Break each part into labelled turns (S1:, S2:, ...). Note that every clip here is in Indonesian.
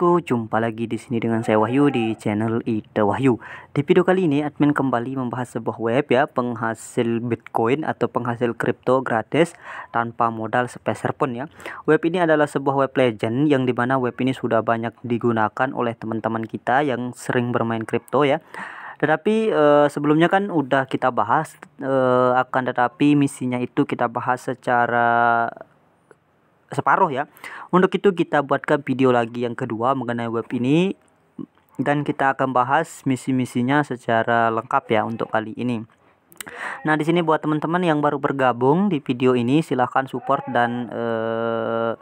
S1: bosku, jumpa lagi di sini dengan saya Wahyu di channel Ida Wahyu. Di video kali ini admin kembali membahas sebuah web ya, penghasil Bitcoin atau penghasil kripto gratis tanpa modal sepeser pun ya. Web ini adalah sebuah web legend yang di mana web ini sudah banyak digunakan oleh teman-teman kita yang sering bermain kripto ya. Tetapi uh, sebelumnya kan udah kita bahas uh, akan tetapi misinya itu kita bahas secara separuh ya. Untuk itu kita buatkan video lagi yang kedua mengenai web ini dan kita akan bahas misi-misinya secara lengkap ya untuk kali ini. Nah, di sini buat teman-teman yang baru bergabung di video ini silahkan support dan uh,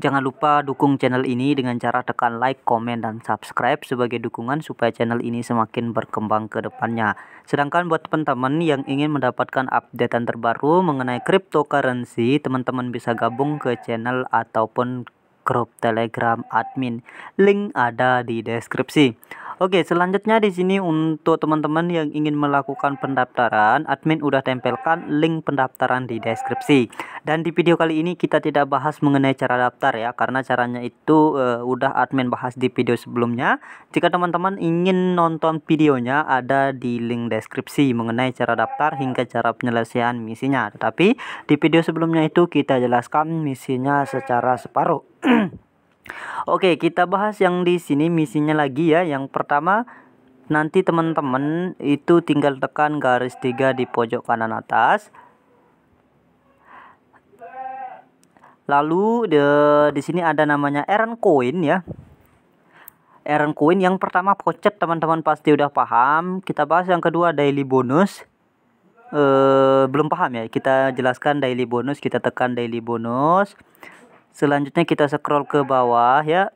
S1: Jangan lupa dukung channel ini dengan cara tekan like, komen, dan subscribe sebagai dukungan supaya channel ini semakin berkembang ke depannya. Sedangkan buat teman-teman yang ingin mendapatkan updatean terbaru mengenai cryptocurrency, teman-teman bisa gabung ke channel ataupun grup Telegram admin. Link ada di deskripsi. Oke, selanjutnya di sini untuk teman-teman yang ingin melakukan pendaftaran, admin udah tempelkan link pendaftaran di deskripsi. Dan di video kali ini kita tidak bahas mengenai cara daftar ya, karena caranya itu uh, udah admin bahas di video sebelumnya. Jika teman-teman ingin nonton videonya, ada di link deskripsi mengenai cara daftar hingga cara penyelesaian misinya. Tetapi di video sebelumnya itu kita jelaskan misinya secara separuh. Oke, kita bahas yang di sini misinya lagi ya. Yang pertama, nanti teman-teman itu tinggal tekan garis tiga di pojok kanan atas. Lalu de, di sini ada namanya Earn Coin ya. Earn Coin yang pertama pocet teman-teman pasti udah paham. Kita bahas yang kedua daily bonus. Uh, belum paham ya. Kita jelaskan daily bonus, kita tekan daily bonus. Selanjutnya kita scroll ke bawah ya.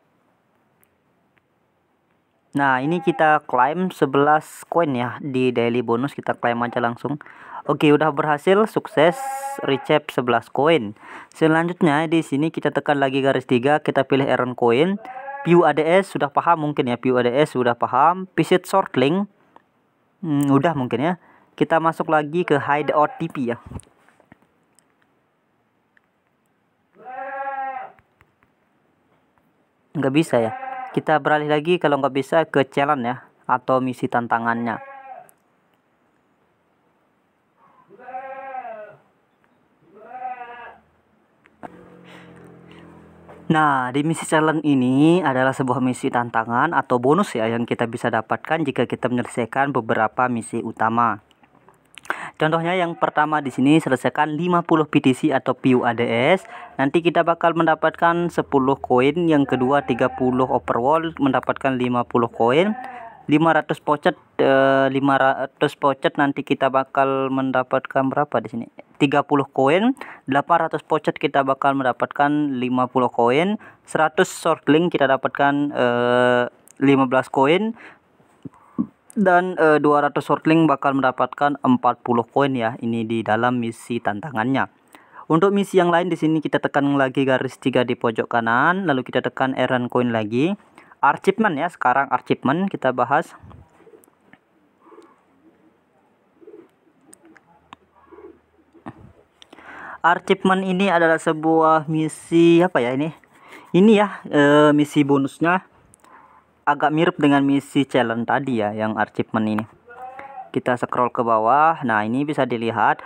S1: Nah, ini kita claim 11 koin ya di daily bonus kita claim aja langsung. Oke, udah berhasil sukses recap 11 koin. Selanjutnya di sini kita tekan lagi garis tiga, kita pilih earn coin. View ADS sudah paham mungkin ya, view ADS sudah paham. Visit short link. Hmm, udah mungkin ya. Kita masuk lagi ke hide OTP ya. Nggak bisa ya kita beralih lagi kalau nggak bisa ke challenge ya atau misi tantangannya Nah, di misi challenge ini adalah sebuah misi tantangan atau bonus ya yang kita bisa dapatkan jika kita menyelesaikan beberapa misi utama. Contohnya yang pertama di sini selesaikan 50 PTC atau PUADS. Nanti kita bakal mendapatkan 10 koin. Yang kedua 30 overwall mendapatkan 50 koin. 500 pocet eh, 500 pocet nanti kita bakal mendapatkan berapa di sini 30 koin 800 pocet kita bakal mendapatkan 50 koin 100 shortling kita dapatkan eh, 15 koin dan e, 200 shortling bakal mendapatkan 40 koin ya ini di dalam misi tantangannya. Untuk misi yang lain di sini kita tekan lagi garis tiga di pojok kanan lalu kita tekan errand coin lagi. Achievement ya sekarang achievement kita bahas. Achievement ini adalah sebuah misi apa ya ini? Ini ya e, misi bonusnya agak mirip dengan misi challenge tadi ya yang achievement ini. Kita scroll ke bawah. Nah ini bisa dilihat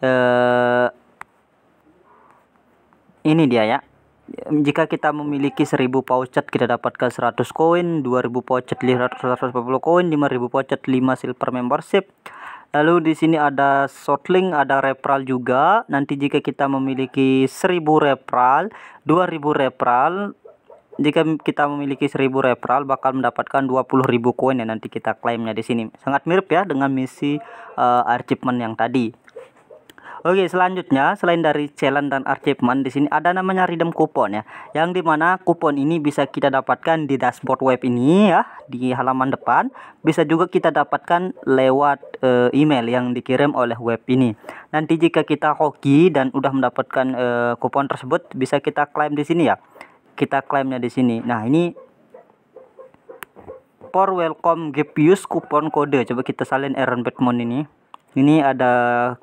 S1: eh, ini dia ya. Jika kita memiliki 1000 pouchet kita dapatkan 100 koin 2000 pouchet 140 koin 5000 pouchet 5 silver membership. Lalu di sini ada shortlink ada referral juga. Nanti jika kita memiliki 1000 referral 2000 referral jika kita memiliki 1000 referral bakal mendapatkan 20.000 koin ya nanti kita klaimnya di sini. Sangat mirip ya dengan misi uh, achievement yang tadi. Oke, selanjutnya selain dari challenge dan achievement di sini ada namanya redeem coupon ya. Yang di mana kupon ini bisa kita dapatkan di dashboard web ini ya di halaman depan. Bisa juga kita dapatkan lewat uh, email yang dikirim oleh web ini. Nanti jika kita hoki dan udah mendapatkan uh, kupon tersebut bisa kita klaim di sini ya kita klaimnya di sini. Nah, ini for welcome gpus use kupon kode. Coba kita salin Aaron Batman ini. Ini ada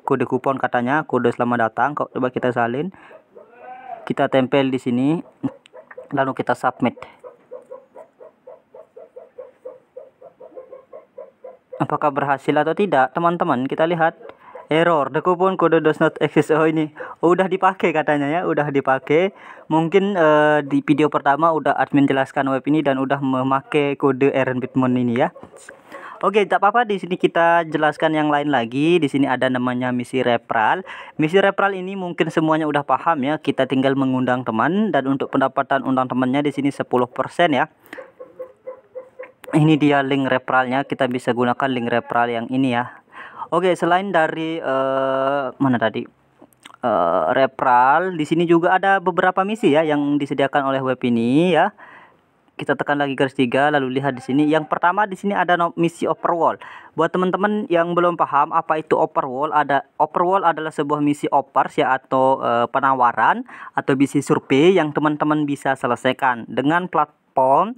S1: kode kupon katanya, kode selamat datang. Coba kita salin. Kita tempel di sini. Lalu kita submit. Apakah berhasil atau tidak, teman-teman? Kita lihat error the coupon code does not exist oh ini udah dipakai katanya ya udah dipakai mungkin uh, di video pertama udah admin jelaskan web ini dan udah memakai kode Aaron Bitmon ini ya Oke, tak apa-apa di sini kita jelaskan yang lain lagi. Di sini ada namanya misi referral. Misi referral ini mungkin semuanya udah paham ya. Kita tinggal mengundang teman dan untuk pendapatan undang temannya di sini 10% ya. Ini dia link referralnya. Kita bisa gunakan link referral yang ini ya. Oke, selain dari uh, mana tadi? Uh, referral, di sini juga ada beberapa misi ya yang disediakan oleh web ini ya. Kita tekan lagi garis tiga lalu lihat di sini. Yang pertama di sini ada misi overwall buat teman-teman yang belum paham apa itu overwall ada overwall adalah sebuah misi offers ya atau e, penawaran atau misi survei yang teman-teman bisa selesaikan dengan platform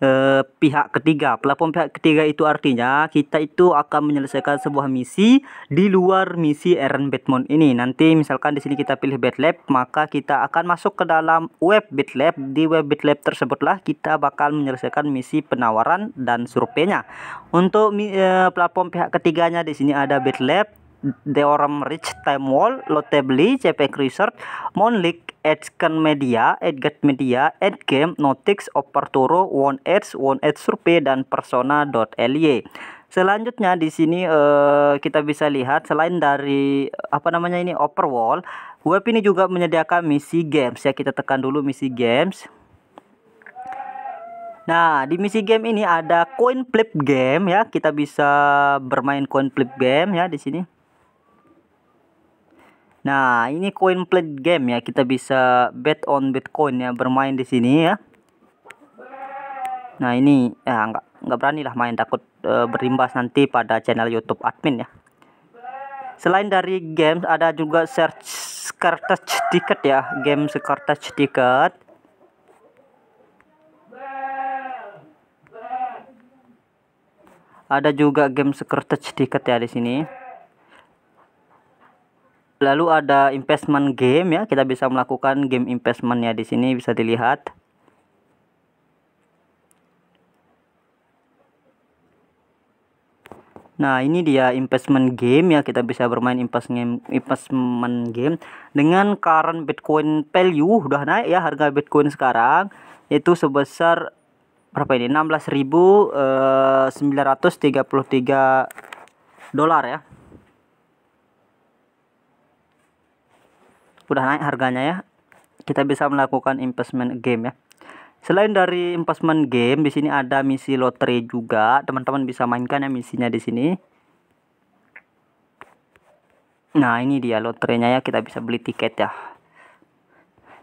S1: eh, pihak ketiga. Platform pihak ketiga itu artinya kita itu akan menyelesaikan sebuah misi di luar misi Aaron Batmon ini. Nanti misalkan di sini kita pilih Batlab, maka kita akan masuk ke dalam web Batlab. Di web Batlab tersebutlah kita bakal menyelesaikan misi penawaran dan surveinya. Untuk eh, platform pihak ketiganya di sini ada Batlab, Theorem Rich Time Wall, Lotably, JPEG Research, Monlik, Edgen Media, Edget Media, Edgame, Notix, Operturo, One Edge, One Edge Survey, dan Persona.ly. Selanjutnya di sini uh, kita bisa lihat selain dari apa namanya ini Overwall, web ini juga menyediakan misi games ya. Kita tekan dulu misi games. Nah, di misi game ini ada coin flip game ya. Kita bisa bermain coin flip game ya di sini. Nah, ini coin plate game ya. Kita bisa bet on Bitcoin ya, bermain di sini ya. Nah, ini ya nggak nggak berani lah main takut e, berimbas nanti pada channel YouTube admin ya. Selain dari games ada juga search cartridge ticket ya, game cartridge ticket. Ada juga game cartridge ticket ya di sini lalu ada investment game ya kita bisa melakukan game investment ya di sini bisa dilihat. Nah ini dia investment game ya kita bisa bermain investment investment game dengan current Bitcoin value udah naik ya harga Bitcoin sekarang itu sebesar berapa ini? 16.933 eh, dolar ya udah naik harganya ya kita bisa melakukan investment game ya. Selain dari investment game di sini ada misi lotre juga. Teman-teman bisa mainkan ya misinya di sini. Nah ini dia lotrenya ya kita bisa beli tiket ya.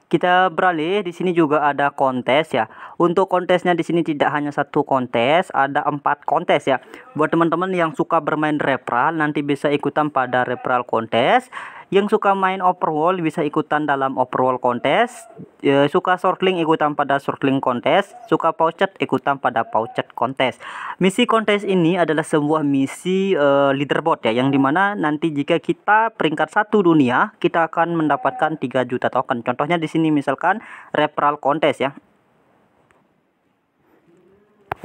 S1: Kita beralih di sini juga ada kontes ya. Untuk kontesnya di sini tidak hanya satu kontes ada empat kontes ya. Buat teman-teman yang suka bermain referral nanti bisa ikutan pada referral kontes yang suka main overwall bisa ikutan dalam overwall kontes e, suka sortling ikutan pada sortling kontes suka pouchet ikutan pada pouchet kontes misi kontes ini adalah sebuah misi e, leaderboard ya yang di mana nanti jika kita peringkat satu dunia kita akan mendapatkan 3 juta token. Contohnya di sini misalkan referral kontes ya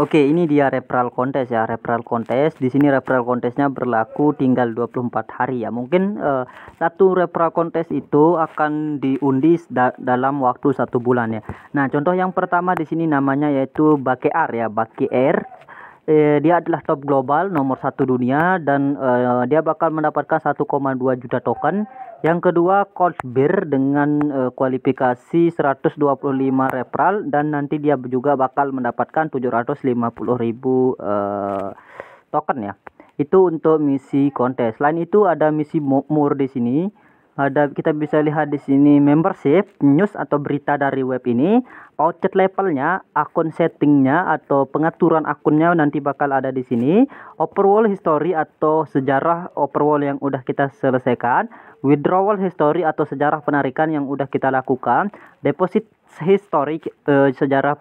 S1: Oke, ini dia referral kontes ya, referral kontes. Di sini referral kontesnya berlaku tinggal 24 hari ya. Mungkin uh, satu referral kontes itu akan diundi da dalam waktu satu bulan ya. Nah, contoh yang pertama di sini namanya yaitu Bakear ya, Bakear. Eh, dia adalah top global nomor satu dunia dan uh, dia bakal mendapatkan 1,2 juta token yang kedua Coach dengan uh, kualifikasi 125 referral dan nanti dia juga bakal mendapatkan 750.000 uh, token ya. Itu untuk misi kontes. Selain itu ada misi more di sini ada kita bisa lihat di sini membership news atau berita dari web ini. Pouchet levelnya akun settingnya atau pengaturan akunnya nanti bakal ada di sini. Overall history atau sejarah overall yang udah kita selesaikan. Withdrawal history atau sejarah penarikan yang udah kita lakukan. Deposit history uh, sejarah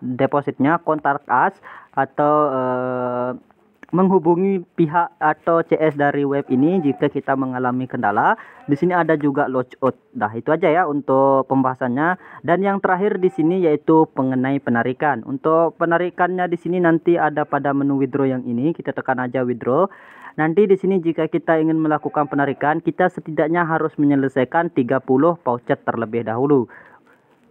S1: depositnya kontak us atau uh, menghubungi pihak atau CS dari web ini jika kita mengalami kendala. Di sini ada juga logout. Dah itu aja ya untuk pembahasannya. Dan yang terakhir di sini yaitu mengenai penarikan. Untuk penarikannya di sini nanti ada pada menu withdraw yang ini. Kita tekan aja withdraw. Nanti di sini jika kita ingin melakukan penarikan, kita setidaknya harus menyelesaikan 30 voucher terlebih dahulu.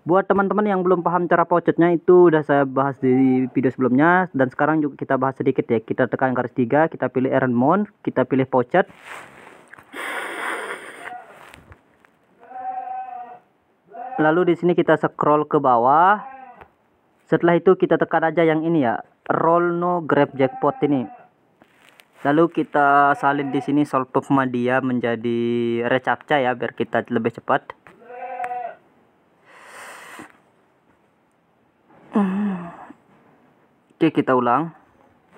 S1: Buat teman-teman yang belum paham cara pouchetnya itu udah saya bahas di video sebelumnya dan sekarang juga kita bahas sedikit ya. Kita tekan garis tiga, kita pilih errand mode, kita pilih pouchet. Lalu di sini kita scroll ke bawah. Setelah itu kita tekan aja yang ini ya, roll no grab jackpot ini. Lalu kita salin di sini solve dia menjadi recaptcha ya biar kita lebih cepat. Oke kita ulang.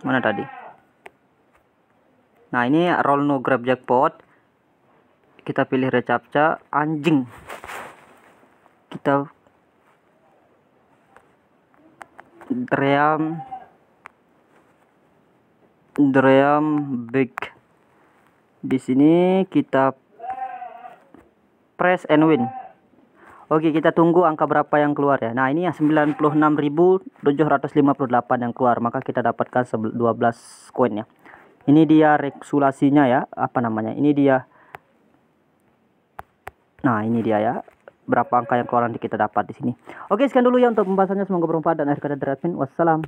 S1: Mana tadi? Nah ini roll no grab jackpot. Kita pilih recaptcha anjing. Kita dream. Dream big. Di sini kita press and win Oke, kita tunggu angka berapa yang keluar ya. Nah, ini ya 96.758 yang keluar, maka kita dapatkan 12 koin ya. Ini dia reksulasinya ya, apa namanya? Ini dia Nah, ini dia ya. Berapa angka yang keluar nanti kita dapat di sini. Oke, sekian dulu ya untuk pembahasannya. Semoga bermanfaat dan akhir kata Wassalam.